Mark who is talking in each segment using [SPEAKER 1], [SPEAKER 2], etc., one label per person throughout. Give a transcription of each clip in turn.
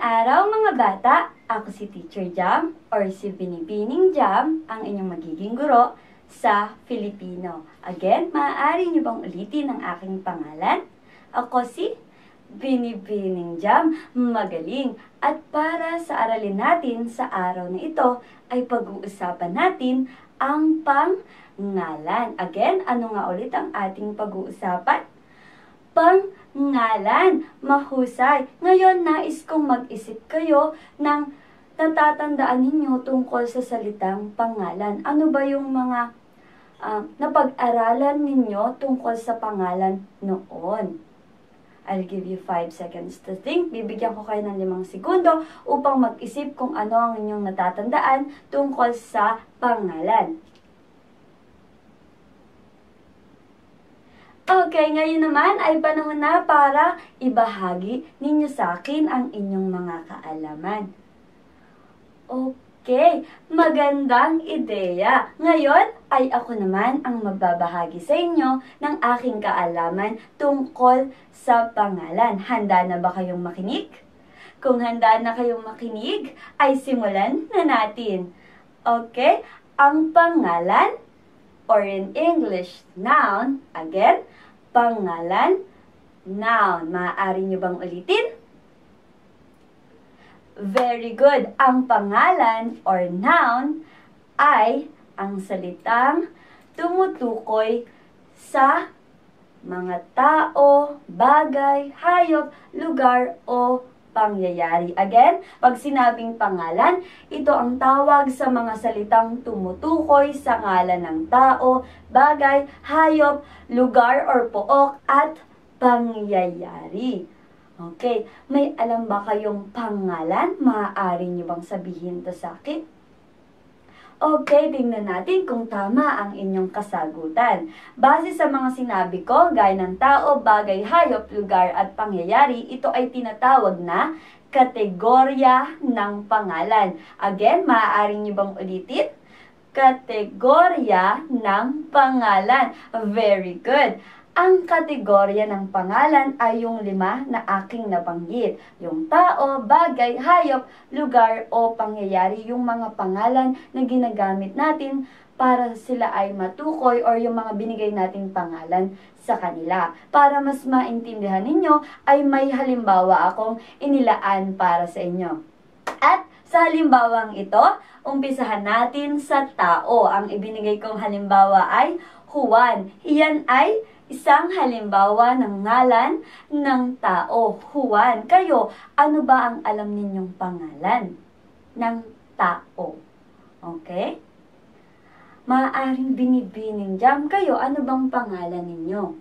[SPEAKER 1] araw mga bata! Ako si Teacher Jam or si Binibining Jam, ang inyong magiging guro sa Filipino. Again, maaari niyo bang ulitin ang aking pangalan? Ako si Binibining Jam, magaling. At para sa aralin natin sa araw na ito, ay pag-uusapan natin ang pangalan. Again, ano nga ulit ang ating pag-uusapan? Pangalan. Mahusay. Ngayon, nais kong mag-isip kayo ng natatandaan ninyo tungkol sa salitang pangalan. Ano ba yung mga uh, napag-aralan ninyo tungkol sa pangalan noon? I'll give you 5 seconds to think. Bibigyan ko kayo ng limang segundo upang mag-isip kung ano ang inyong natatandaan tungkol sa pangalan. Okay, ngayon naman ay panahon na para ibahagi ninyo sa akin ang inyong mga kaalaman. Okay, magandang ideya. Ngayon ay ako naman ang magbabahagi sa inyo ng aking kaalaman tungkol sa pangalan. Handa na ba kayong makinig? Kung handa na kayong makinig, ay simulan na natin. Okay, ang pangalan or in English, noun, again, pangalan, noun. Maaari nyo bang ulitin? Very good. Ang pangalan or noun ay ang salitang tumutukoy sa mga tao, bagay, hayop, lugar o pangyayari. Again, pag sinabing pangalan, ito ang tawag sa mga salitang tumutukoy sa ngalan ng tao, bagay, hayop, lugar or pook at pangyayari. Okay, may alam ba kayong pangalan? Maaari niyo bang sabihin to sa akin? Okay, tingnan natin kung tama ang inyong kasagutan. Base sa mga sinabi ko, gaya ng tao, bagay, hayop, lugar at pangyayari, ito ay tinatawag na kategorya ng pangalan. Again, maaari niyo bang ulitin? Kategorya ng pangalan. Very good. Ang kategorya ng pangalan ay yung lima na aking nabanggit. Yung tao, bagay, hayop, lugar o pangyayari, yung mga pangalan na ginagamit natin para sila ay matukoy or yung mga binigay nating pangalan sa kanila. Para mas maintindihan ninyo, ay may halimbawa akong inilaan para sa inyo. At sa halimbawang ito, umpisahan natin sa tao. Ang ibinigay kong halimbawa ay Juan. Iyan ay Isang halimbawa ng ngalan ng tao, Juan. Kayo, ano ba ang alam ninyong pangalan ng tao? Okay? Maaaring binibining jam kayo, ano bang pangalan ninyo?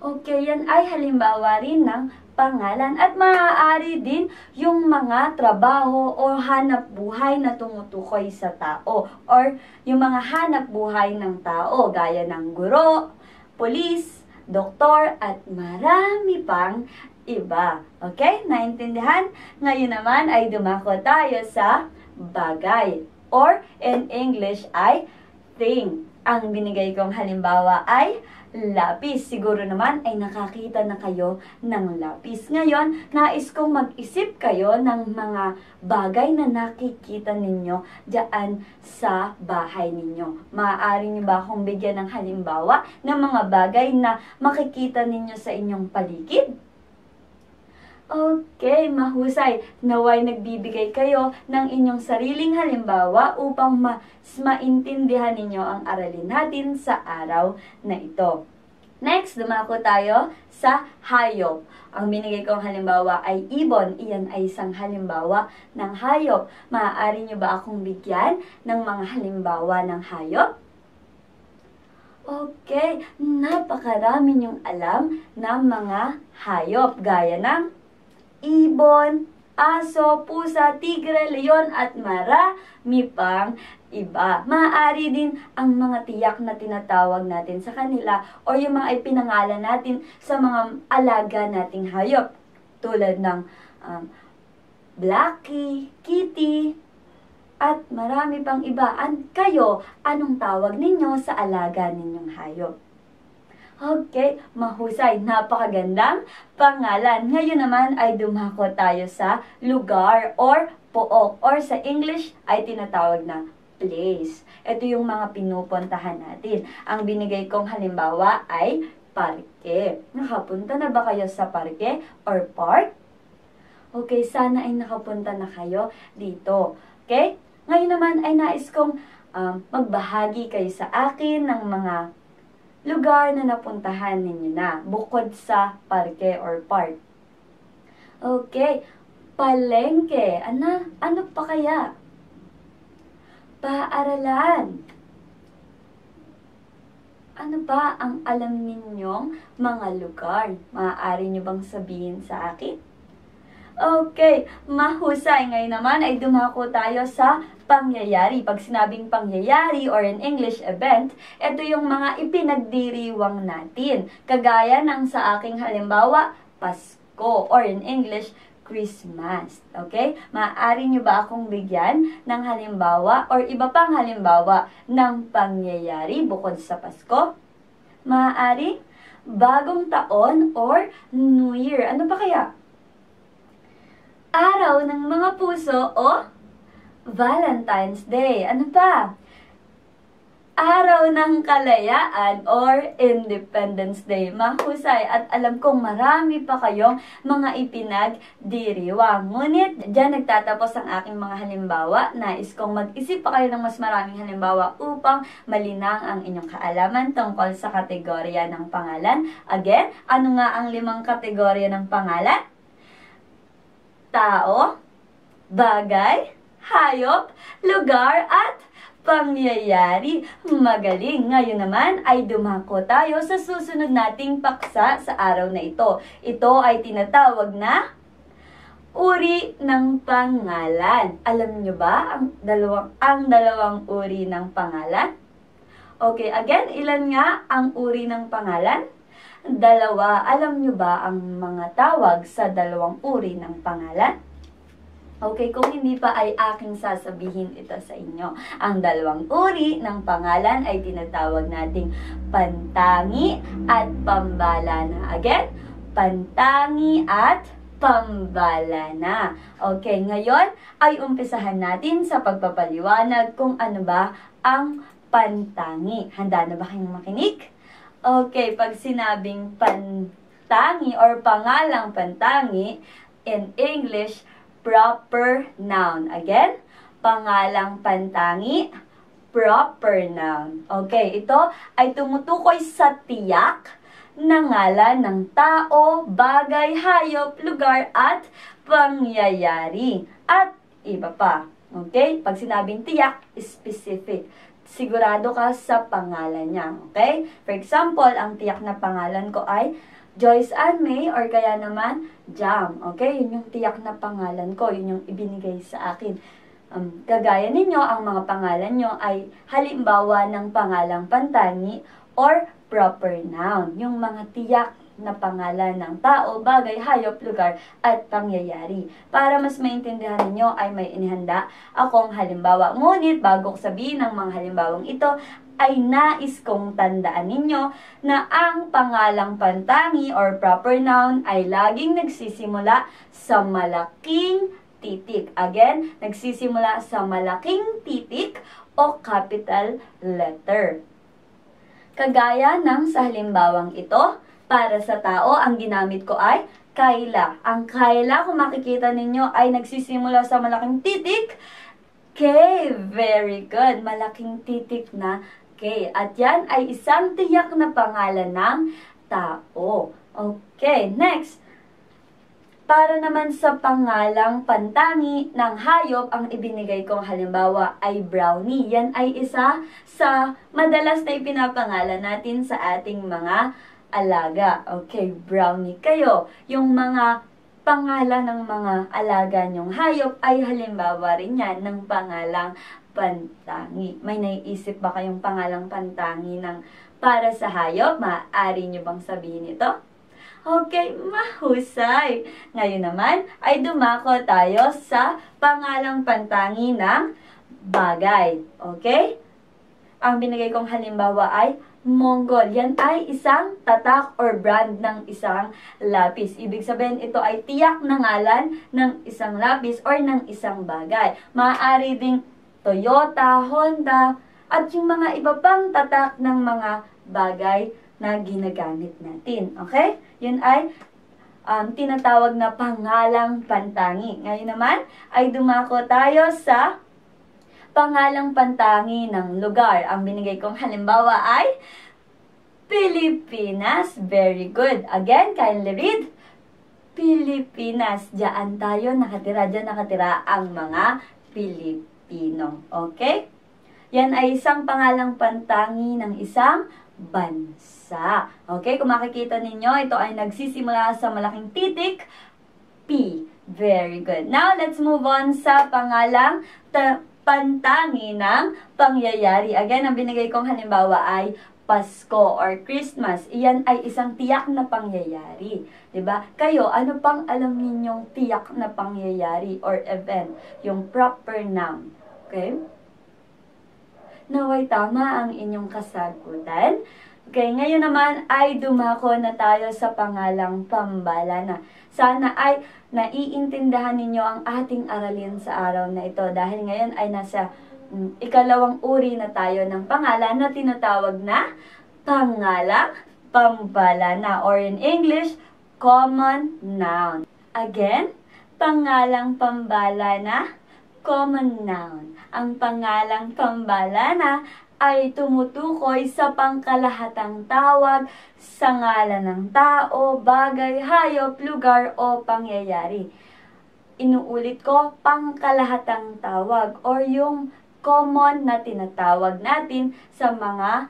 [SPEAKER 1] Okay, yan ay halimbawa rin ng pangalan at maaari din yung mga trabaho o hanap buhay na tumutukoy sa tao or yung mga hanap buhay ng tao gaya ng guro, polis, doktor, at marami pang iba. Okay? Naintindihan? Ngayon naman ay dumako tayo sa bagay or in English ay thing. Ang binigay kong halimbawa ay lapis. Siguro naman ay nakakita na kayo ng lapis. Ngayon, nais kong mag-isip kayo ng mga bagay na nakikita ninyo dyan sa bahay ninyo. Maaari niyo ba akong bigyan ng halimbawa ng mga bagay na makikita ninyo sa inyong paligid? Okay, mahusay. Naway nagbibigay kayo ng inyong sariling halimbawa upang mas maintindihan ninyo ang aralin natin sa araw na ito. Next, dumako tayo sa hayop. Ang binigay kong halimbawa ay ibon. Iyan ay isang halimbawa ng hayop. Maaari nyo ba akong bigyan ng mga halimbawa ng hayop? Okay, napakarami niyong alam ng mga hayop gaya ng ibon, aso, pusa, tigre, leon at marami pang iba. Maaari din ang mga tiyak na tinatawag natin sa kanila o yung mga ipinangalan natin sa mga alaga nating hayop tulad ng um, Blackie, Kitty, at marami pang iba. An kayo, anong tawag ninyo sa alaga ninyong hayop? Okay, mahusay. Napakagandang pangalan. Ngayon naman ay dumako tayo sa lugar or pook or sa English ay tinatawag na place. Ito yung mga pinupuntahan natin. Ang binigay kong halimbawa ay parke. Nakapunta na ba kayo sa parke or park? Okay, sana ay nakapunta na kayo dito. Okay? Ngayon naman ay nais kong um, magbahagi kayo sa akin ng mga lugar na napuntahan ninyo na bukod sa parke or park. Okay, palengke. Ano, ano pa kaya? Paaralan. Ano ba ang alam ninyong mga lugar? Maaari nyo bang sabihin sa akin? Okay, mahusay. Ngayon naman ay dumako tayo sa pangyayari. Pag sinabing pangyayari or in English event, ito yung mga ipinagdiriwang natin. Kagaya ng sa aking halimbawa, Pasko or in English, Christmas. Okay? Maaari nyo ba akong bigyan ng halimbawa or iba pang halimbawa ng pangyayari bukod sa Pasko? Maaari? Bagong taon or New Year. Ano ba kaya? Araw ng mga puso o Valentine's Day. Ano pa? Araw ng Kalayaan or Independence Day. Mahusay at alam kong marami pa kayong mga ipinagdiriwang. Ngunit, dyan nagtatapos ang aking mga halimbawa. Nais kong mag-isip pa kayo ng mas maraming halimbawa upang malinang ang inyong kaalaman tungkol sa kategorya ng pangalan. Again, ano nga ang limang kategorya ng pangalan? Tao, bagay, hayop, lugar, at pangyayari. Magaling! Ngayon naman ay dumako tayo sa susunod nating paksa sa araw na ito. Ito ay tinatawag na uri ng pangalan. Alam nyo ba ang dalawang, ang dalawang uri ng pangalan? Okay, again, ilan nga ang uri ng pangalan? Dalawa, alam nyo ba ang mga tawag sa dalawang uri ng pangalan? Okay, kung hindi pa ay aking sasabihin ito sa inyo. Ang dalawang uri ng pangalan ay tinatawag nating pantangi at pambalana. Again, pantangi at pambalana. Okay, ngayon ay umpisahan natin sa pagpapaliwanag kung ano ba ang pantangi. Handa na ba kayong makinig? Okay, pag sinabing pantangi or pangalang pantangi, in English, proper noun. Again, pangalang pantangi, proper noun. Okay, ito ay tumutukoy sa tiyak na ngalan ng tao, bagay, hayop, lugar, at pangyayari. At iba pa. Okay? Pag sinabing tiyak, specific sigurado ka sa pangalan niya. Okay? For example, ang tiyak na pangalan ko ay Joyce Ann May or kaya naman Jam. Okay? Yun yung tiyak na pangalan ko. Yun yung ibinigay sa akin. Um, kagaya ninyo, ang mga pangalan nyo ay halimbawa ng pangalang pantangi or proper noun. Yung mga tiyak na pangalan ng tao, bagay, hayop, lugar, at pangyayari. Para mas maintindihan ninyo ay may inihanda akong halimbawa. Ngunit bago ko sabihin ng mga halimbawang ito, ay nais kong tandaan ninyo na ang pangalang pantangi or proper noun ay laging nagsisimula sa malaking titik. Again, nagsisimula sa malaking titik o capital letter. Kagaya ng sa halimbawang ito, para sa tao, ang ginamit ko ay kaila. Ang kaila, kung makikita ninyo, ay nagsisimula sa malaking titik. K. Very good. Malaking titik na K. At yan ay isang tiyak na pangalan ng tao. Okay, next. Para naman sa pangalang pantangi ng hayop, ang ibinigay kong halimbawa ay brownie. Yan ay isa sa madalas na ipinapangalan natin sa ating mga alaga. Okay, brownie kayo. Yung mga pangalan ng mga alaga nyong hayop ay halimbawa rin yan ng pangalang pantangi. May naiisip ba kayong pangalang pantangi ng para sa hayop? Maaari nyo bang sabihin ito? Okay, mahusay. Ngayon naman ay dumako tayo sa pangalang pantangi ng bagay. Okay? Ang binigay kong halimbawa ay Mongol. Yan ay isang tatak or brand ng isang lapis. Ibig sabihin, ito ay tiyak na ngalan ng isang lapis or ng isang bagay. Maaari ding Toyota, Honda, at yung mga iba pang tatak ng mga bagay na ginagamit natin. Okay? Yun ay um, tinatawag na pangalang pantangi. Ngayon naman ay dumako tayo sa pangalang pantangi ng lugar. Ang binigay kong halimbawa ay Pilipinas. Very good. Again, kindly read. Pilipinas. Diyan tayo nakatira. Diyan nakatira ang mga Pilipino. Okay? Yan ay isang pangalang pantangi ng isang bansa. Okay? Kung makikita ninyo, ito ay nagsisimula sa malaking titik, P. Very good. Now, let's move on sa pangalang pantangi ng pangyayari. Again, ang binigay kong halimbawa ay Pasko or Christmas. Iyan ay isang tiyak na pangyayari. ba? Kayo, ano pang alam ninyong tiyak na pangyayari or event? Yung proper noun. Okay? Naway tama ang inyong kasagutan. Okay, ngayon naman ay dumako na tayo sa pangalang pambalana. Sana ay naiintindihan ninyo ang ating aralin sa araw na ito dahil ngayon ay nasa um, ikalawang uri na tayo ng pangalan na tinatawag na pangalang pambalana or in English, common noun. Again, pangalang pambalana, common noun. Ang pangalang pambalana ay tumutukoy sa pangkalahatang tawag sa ngalan ng tao, bagay, hayop, lugar o pangyayari. Inuulit ko, pangkalahatang tawag or yung common na tinatawag natin sa mga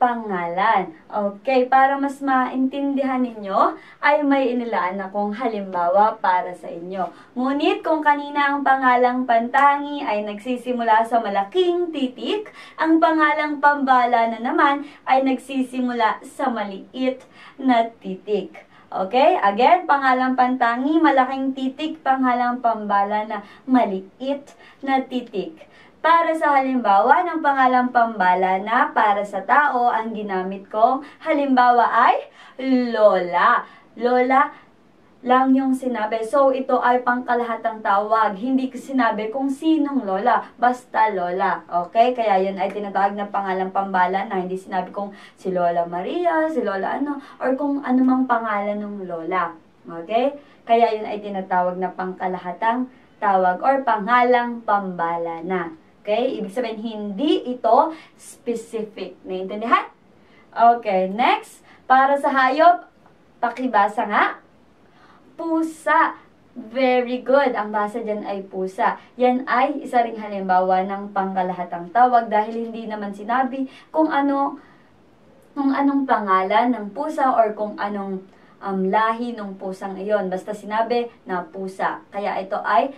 [SPEAKER 1] pangalan. Okay, para mas maintindihan ninyo, ay may inilaan akong halimbawa para sa inyo. Ngunit kung kanina ang pangalang pantangi ay nagsisimula sa malaking titik, ang pangalang pambala na naman ay nagsisimula sa maliit na titik. Okay? Again, pangalang pantangi, malaking titik, pangalang pambala na maliit na titik. Para sa halimbawa ng pangalang pambala na para sa tao, ang ginamit kong halimbawa ay Lola. Lola lang yung sinabi. So, ito ay pangkalahatang tawag. Hindi sinabi kung sinong Lola. Basta Lola. Okay? Kaya yun ay tinatawag na pangalang pambala na hindi sinabi kung si Lola Maria, si Lola ano, or kung anumang pangalan ng Lola. Okay? Kaya yun ay tinatawag na pangkalahatang tawag or pangalang pambala na. Okay? Ibig sabihin, hindi ito specific. Naintindihan? Okay, next. Para sa hayop, pakibasa nga. Pusa. Very good. Ang basa dyan ay pusa. Yan ay isa ring halimbawa ng pangkalahatang tawag dahil hindi naman sinabi kung ano kung anong pangalan ng pusa or kung anong um, lahi ng pusang iyon. Basta sinabi na pusa. Kaya ito ay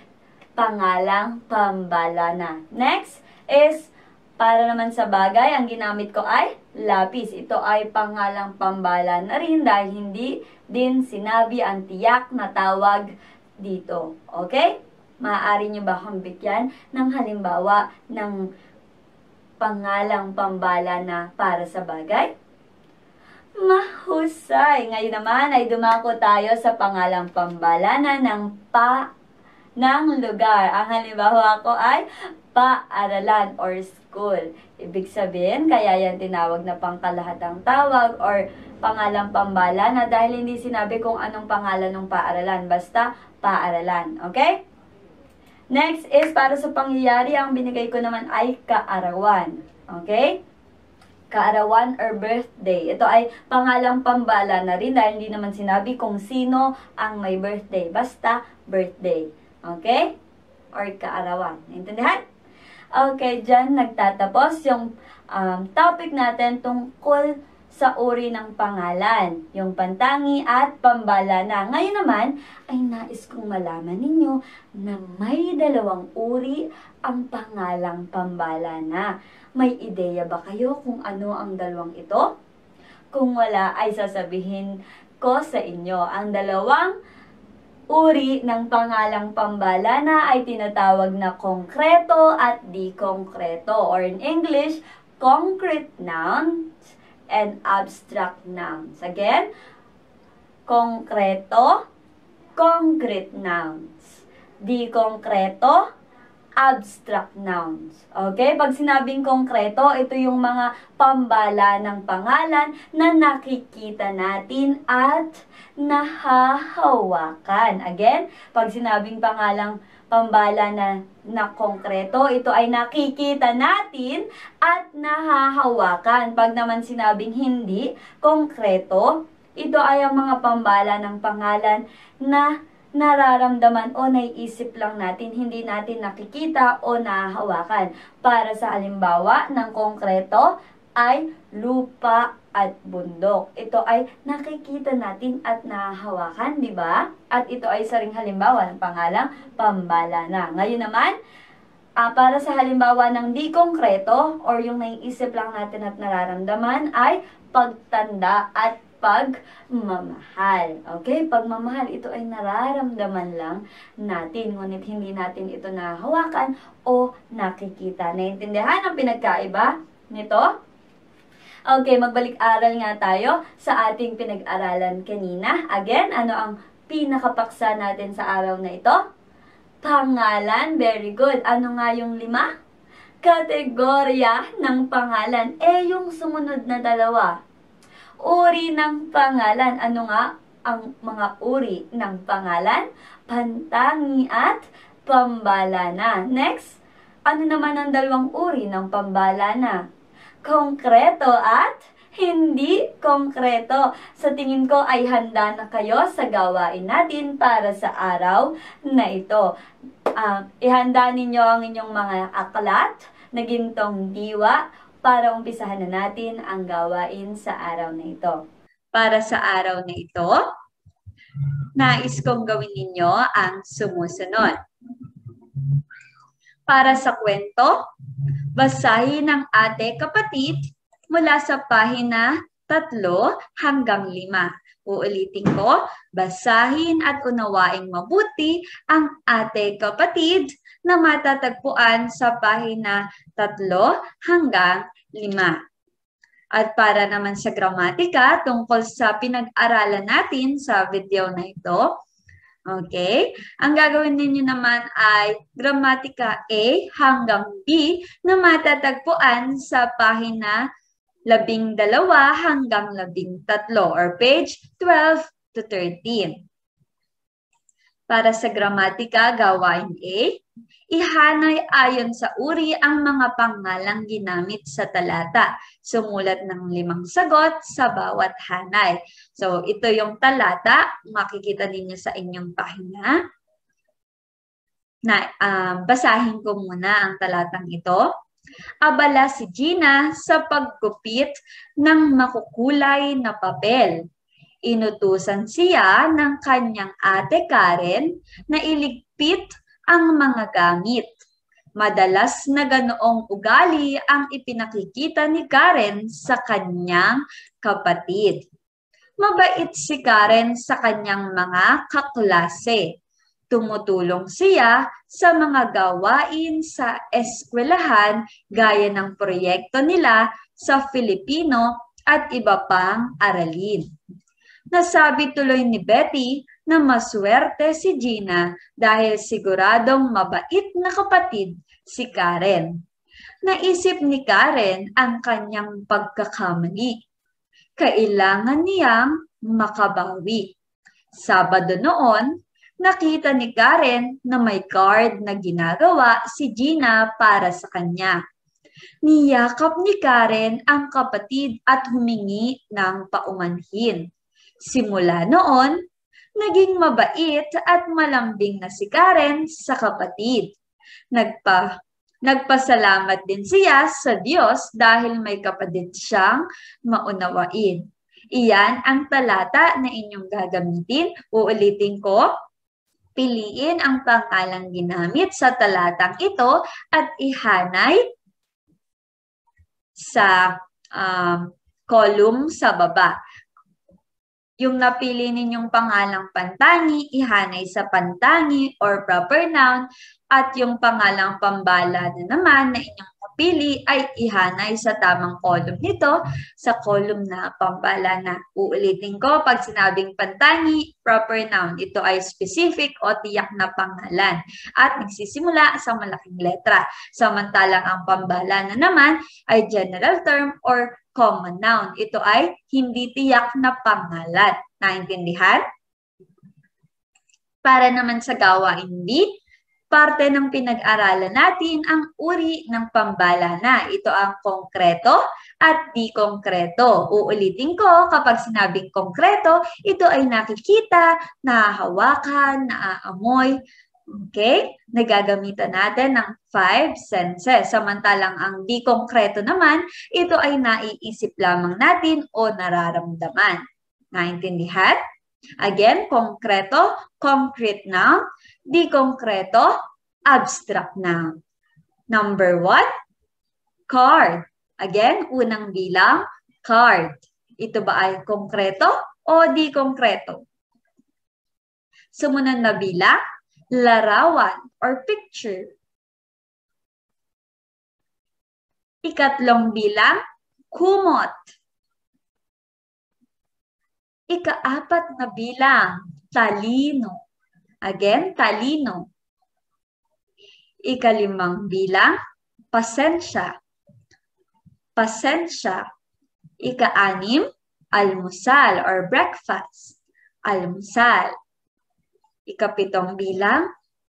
[SPEAKER 1] pangalang pambalana. Next is, para naman sa bagay, ang ginamit ko ay lapis. Ito ay pangalang pambala na rin dahil hindi din sinabi ang tiyak na tawag dito. Okay? Maaari nyo ba akong bigyan ng halimbawa ng pangalang pambala na para sa bagay? Mahusay! Ngayon naman ay dumako tayo sa pangalang pambalana ng pa ng lugar. Ang halimbawa ko ay paaralan or school. Ibig sabihin, kaya yan tinawag na pangkalahatang tawag or pangalang pambala na dahil hindi sinabi kung anong pangalan ng paaralan. Basta, paaralan. Okay? Next is, para sa pangyayari, ang binigay ko naman ay kaarawan. Okay? kaarawan or birthday. Ito ay pangalang pambala na rin dahil hindi naman sinabi kung sino ang may birthday. Basta, birthday. Okay? Or kaarawan. Naintindihan? Okay, dyan nagtatapos yung um, topic natin tungkol sa uri ng pangalan, yung pantangi at pambala na. Ngayon naman, ay nais kong malaman ninyo na may dalawang uri ang pangalang pambala na. May ideya ba kayo kung ano ang dalawang ito? Kung wala, ay sasabihin ko sa inyo. Ang dalawang uri ng pangalang pambalana ay tinatawag na konkreto at di konkreto or in English, concrete nouns and abstract nouns. Again, konkreto, concrete nouns. Di konkreto, abstract nouns. Okay? Pag sinabing konkreto, ito yung mga pambala ng pangalan na nakikita natin at nahahawakan. Again, pag sinabing pangalang pambala na, na konkreto, ito ay nakikita natin at nahahawakan. Pag naman sinabing hindi konkreto, ito ay ang mga pambala ng pangalan na nararamdaman o naiisip lang natin, hindi natin nakikita o nahahawakan. Para sa halimbawa ng konkreto ay lupa at bundok. Ito ay nakikita natin at nahahawakan, di ba? At ito ay saring halimbawa ng pangalang pambala na. Ngayon naman, uh, para sa halimbawa ng di konkreto or yung naiisip lang natin at nararamdaman ay pagtanda at pagmamahal. Okay? Pagmamahal, ito ay nararamdaman lang natin, ngunit hindi natin ito nahawakan o nakikita. Naintindihan ang pinagkaiba nito? Okay, magbalik-aral nga tayo sa ating pinag-aralan kanina. Again, ano ang pinakapaksa natin sa araw na ito? Pangalan, very good. Ano nga yung lima? Kategorya ng pangalan. Eh, yung sumunod na dalawa, uri ng pangalan. Ano nga ang mga uri ng pangalan? Pantangi at pambalana. Next, ano naman ang dalawang uri ng pambalana? Konkreto at hindi konkreto. Sa tingin ko ay handa na kayo sa gawain natin para sa araw na ito. Uh, ihanda ninyo ang inyong mga aklat na gintong diwa para umpisahan na natin ang gawain sa araw na ito. Para sa araw na ito, nais kong gawin ninyo ang sumusunod. Para sa kwento, basahin ang ate kapatid mula sa pahina 3 hanggang 5. Uulitin ko, basahin at unawaing mabuti ang ate kapatid na matatagpuan sa pahina 3 hanggang 5. At para naman sa gramatika, tungkol sa pinag-aralan natin sa video na ito, okay, ang gagawin ninyo naman ay gramatika A hanggang B na matatagpuan sa pahina labing dalawa hanggang labing tatlo or page 12 to 13. Para sa gramatika, gawain A, ihanay ayon sa uri ang mga pangalang ginamit sa talata. Sumulat ng limang sagot sa bawat hanay. So, ito yung talata. Makikita ninyo sa inyong pahina. Na, uh, basahin ko muna ang talatang ito. Abala si Gina sa pagkupit ng makukulay na papel Inutusan siya ng kanyang ate Karen na iligpit ang mga gamit. Madalas na ganoong ugali ang ipinakikita ni Karen sa kanyang kapatid. Mabait si Karen sa kanyang mga kaklase. Tumutulong siya sa mga gawain sa eskwelahan gaya ng proyekto nila sa Filipino at iba pang aralin. Nasabi tuloy ni Betty na maswerte si Gina dahil siguradong mabait na kapatid si Karen. Naisip ni Karen ang kanyang pagkakamali. Kailangan niyang makabawi. Sabado noon, nakita ni Karen na may card na ginagawa si Gina para sa kanya. Niyakap ni Karen ang kapatid at humingi ng paumanhin. Simula noon, naging mabait at malambing na si Karen sa kapatid. Nagpa, nagpasalamat din siya sa Diyos dahil may kapatid siyang maunawain. Iyan ang talata na inyong gagamitin. Uulitin ko, piliin ang pangalang ginamit sa talatang ito at ihanay sa um, column sa baba. Yung napili ninyong pangalang pantangi, ihanay sa pantangi or proper noun, at yung pangalang pambala na naman na inyong pagpili ay ihanay sa tamang column nito sa column na pambala na. Uulitin ko, pag sinabing pantangi, proper noun, ito ay specific o tiyak na pangalan at nagsisimula sa malaking letra. Samantalang ang pambala na naman ay general term or common noun. Ito ay hindi tiyak na pangalan. Naintindihan? Para naman sa gawain B, parte ng pinag-aralan natin ang uri ng pambalana. Ito ang konkreto at di konkreto. Uulitin ko, kapag sinabing konkreto, ito ay nakikita, nahahawakan, naaamoy, Okay? Nagagamitan natin ng five senses. Samantalang ang di konkreto naman, ito ay naiisip lamang natin o nararamdaman. Naintindihan? Again, konkreto, concrete noun. Di konkreto, abstract noun. Number one, card. Again, unang bilang, card. Ito ba ay konkreto o di konkreto? Sumunod na bilang, larawan or picture. Ikatlong bilang, kumot. Ikaapat na bilang, talino. Again, talino. Ikalimang bilang, pasensya. Pasensya. Ika-anim, almusal or breakfast. Almusal. Ikapitong bilang,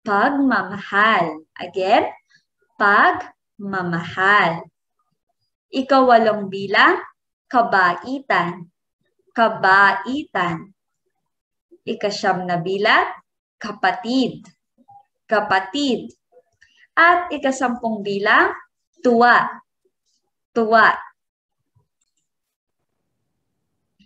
[SPEAKER 1] pagmamahal. Again, pagmamahal. Ikawalong bilang, kabaitan. Kabaitan. Ikasyam na bilang, kapatid. Kapatid. At ikasampung bilang, tuwa. Tuwa.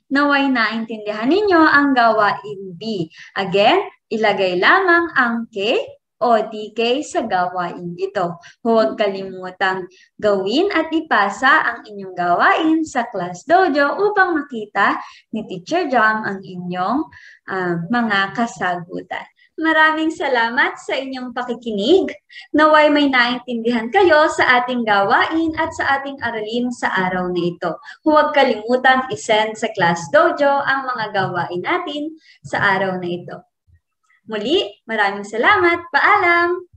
[SPEAKER 1] Naway naintindihan ninyo ang gawain B. Again, ilagay lamang ang K o DK sa gawain ito. Huwag kalimutang gawin at ipasa ang inyong gawain sa Class Dojo upang makita ni Teacher Jam ang inyong uh, mga kasagutan. Maraming salamat sa inyong pakikinig. Naway may naintindihan kayo sa ating gawain at sa ating aralin sa araw na ito. Huwag kalimutan isend sa Class Dojo ang mga gawain natin sa araw na ito. Muli, maraming salamat. Paalam!